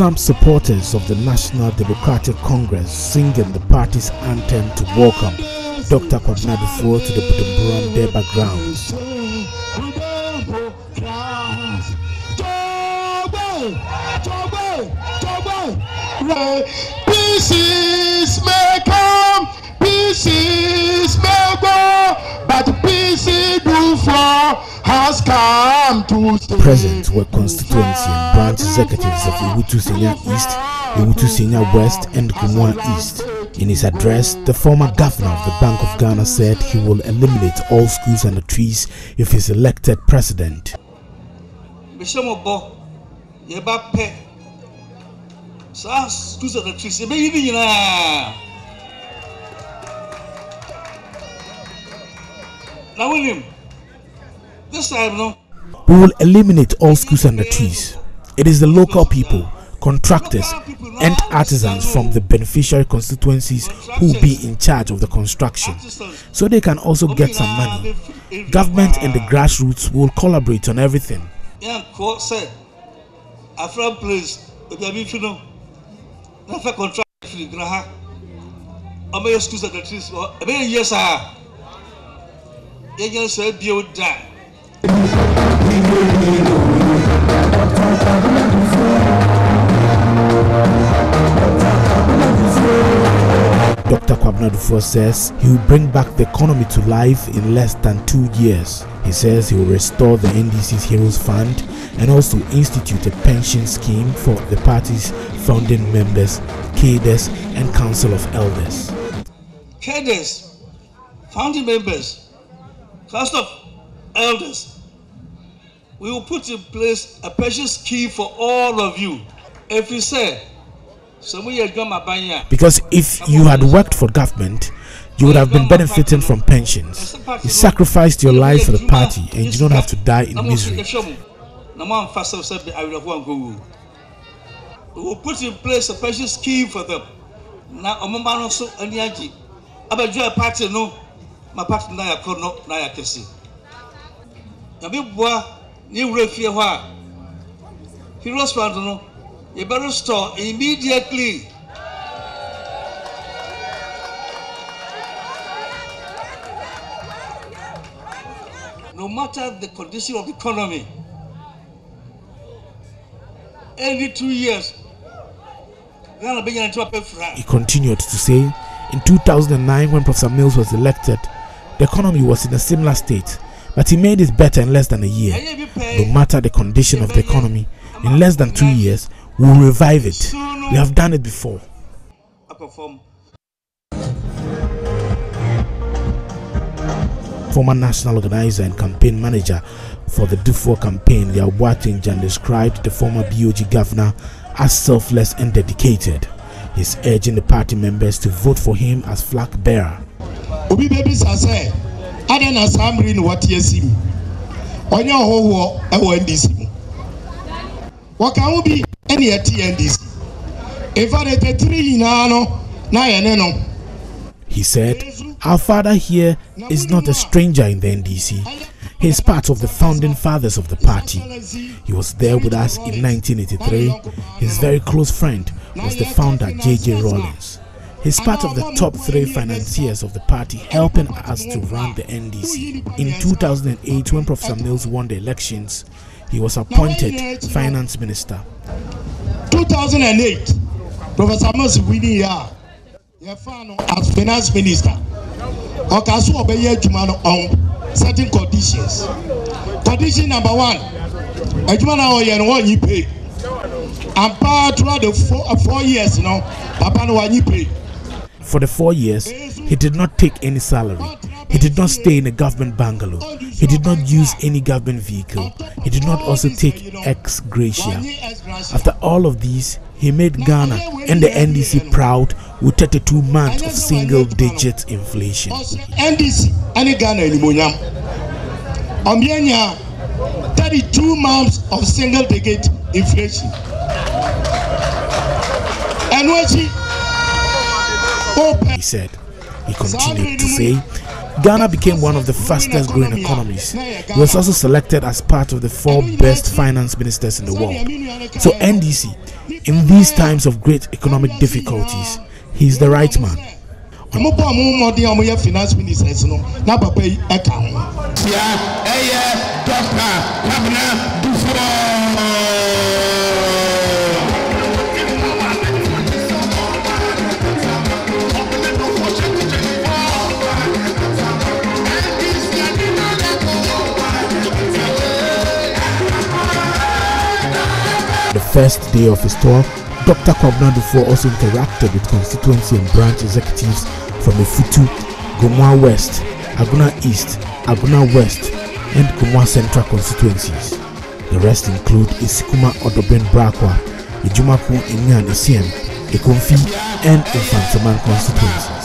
some supporters of the National Democratic Congress singing the party's anthem to welcome Dr. Kwabena to the Bujumbura Deba grounds. Pieces may come, pieces may go, but pieces do fall has come to stay. Present were constituency and branch executives of Awutu Senya East, Awutu Senya West, and Gomoa East. In his address, the former governor of the Bank of Ghana said he will eliminate all schools and the trees if he's elected president. mehyɛ mo bɔ yɛba pɛ saa schools of the trees yɛbɛyi ne nyinaa na wonim this time no We will eliminate all schools and the trees. It is the local people, contractors, and artisans from the beneficiary constituencies who will be in charge of the construction, so they can also get some money. Government and the grassroots will collaborate on everything. yɛnkɔ sɛ afra place ebi a mefi no na fɛ contract firi gra ha. Ɔmɛyɛ schools of the trees hɔ ɛbɛyɛ yie saa yɛnyɛ saa bio da Dr. Kwabena Duffuor says he will bring back the economy to life in less than two years. He says he will restore the NDC's Heroes Fund and also institute a pension scheme for the party's founding members, cadres, and Council of Elders. cadres founding members council of elders we will put in place a pension scheme for all of you. If you say sɛ moyɛ adwuma ma ban a Because if you had worked for government, you would have been benefiting from pensions. You sacrificed your life for the party and you don't have to die in misery. na moamfa sɛ sɛ de awerɛhoɔ ankɔwu we will put in place a pension scheme for them. Na ɔmoma no nso ani agye abɛdwoa party no. Ma party no ayɛ kɔ no na ayɛ kɛse no immediately. No matter the condition of the economy every two years ghana He continued to say, in 2009, when Professor Mills was elected, the economy was in a similar state, but he made it better in less than a year. No matter the condition of the economy, in less than two years, we will revive it. We have done it before. Former national organizer and campaign manager for the Duffuor campaign, Yaw Boateng described the former BOG governor as selfless and dedicated. He's urging the party members to vote for him as flag bearer. Obi bɛbisa sɛ adɛn na saa mmere ne wɔte asi mu ɔnyɛ ɔhɔhoɔ ɛwɔ ndc mu wɔka ho bi ɛne ɛte ndc ɛfa de tatiri nyinaa no na yɛ ne no He said, Our father here is not a stranger in the NDC. He is part of the founding fathers of the party. He was there with us in 1983. His very close friend was the founder J.J. Rawlings. He's part of the top three financiers of the party, helping us to run the NDC. In 2008, when Professor Mills won the elections, he was appointed finance minister. 2008 professor mills a yɛfa no as finance minister. Ɔka so ɔbɛyɛ no on certain conditions. Condition number one adwuma na ɔyɛ no wɔnyi pay? Throughout the four, four years no papa no wanyi pay For the four years, he did not take any salary. He did not stay in a government bungalow. He did not use any government vehicle. He did not also take ex gratia. After all of these, he made Ghana and the NDC proud with 32 months of single digit inflation. ndc ɛne ghana ɔmmeanya 32 months of single digit inflation wopɛ He said. He continued to say, Ghana became one of the fastest growing economies. He was also selected as part of the four best finance ministers in the world. So NDC In these times of great economic difficulties, he is the right man. ɔmo first day of his tour, Dr. Kwabena Duffuor also interacted with constituency and branch executives from Efutu, Gomoa West, Agona East, Agona West, and Gomoa Central constituencies. The rest include Asikuma Odoben Brakwa, Ajumako Enyan Esiam, Ekumfi, and Mfantseman constituencies.